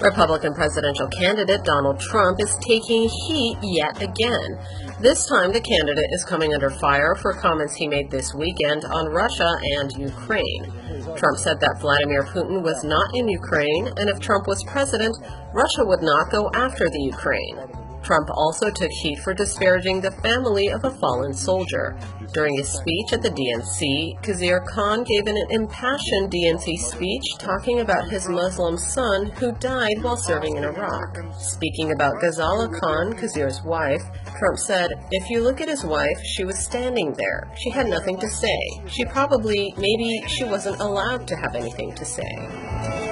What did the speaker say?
Republican presidential candidate Donald Trump is taking heat yet again. This time, the candidate is coming under fire for comments he made this weekend on Russia and Ukraine. Trump said that Vladimir Putin was not in Ukraine, and if Trump was president, Russia would not go after the Ukraine. Trump also took heat for disparaging the family of a fallen soldier. During a speech at the DNC, Khizr Khan gave an impassioned DNC speech talking about his Muslim son who died while serving in Iraq. Speaking about Ghazala Khan, Khizr's wife, Trump said, If you look at his wife, she was standing there. She had nothing to say. She probably, maybe she wasn't allowed to have anything to say.